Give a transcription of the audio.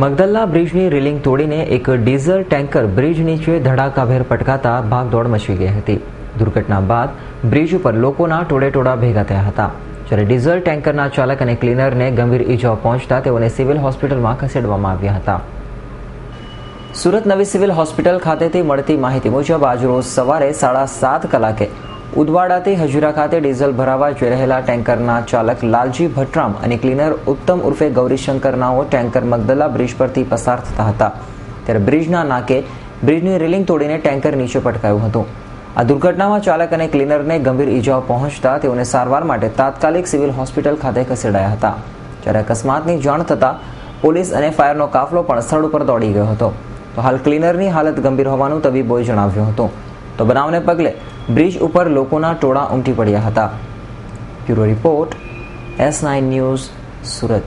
મગદલ્લા બ્રિજની રેલિંગ તોડીને એક ડીઝલ ટેન્કર બ્રિજ નીચે ધડાકાભેર પટકાતા ભાગદોડ મચી ગઈ હતી. દુર્ઘટના બાદ બ્રિજ ઉપર લોકોના ટોળેટોળા ભેગા થયા હતા. જ્યારે ડીઝલ ટેન્કરના ચાલક અને ક્લીનરને ગંભીર ઈજાઓ પહોંચતા તેઓને સિવિલ હોસ્પિટલમાં ખસેડવામાં આવ્યા હતા. સુરત નવી સિવિલ હોસ્પિટલ ખાતેથી મળતી માહિતી મુજબ આજરોજ સવારે સાડા સાત કલાકે ઉદવાડાથી હજુરા ખાતે ડીઝલ ભરાવા જઈ રહેલા ટેન્કરના ચાલક લાલજી ભટરામ અને ક્લીનર ઉત્તમ ઉર્ફે ગૌરીશંકર નાઓ ટેન્કર મગદલા બ્રિજ પરથી પસાર થતા હતા. ત્યારે બ્રિજના નાકે બ્રિજની રેલિંગ તોડીને ટેન્કર નીચે પટકાયું હતું. આ દુર્ઘટનામાં ચાલક અને ક્લીનરને ગંભીર ઈજાઓ પહોંચતા તેઓને સારવાર માટે તાત્કાલિક સિવિલ હોસ્પિટલ ખાતે ખસેડાયા હતા. જ્યારે અકસ્માતની જાણ થતાં પોલીસ અને ફાયરનો કાફલો પણ સ્થળ ઉપર દોડી ગયો હતો. તો હાલ ક્લીનરની હાલત ગંભીર હોવાનું તબીબોએ જણાવ્યું હતું. તો બનાવને પગલે બ્રિજ ઉપર લોકોના ટોળા ઉમટી પડ્યા હતા. Bureau report S nine news Surat.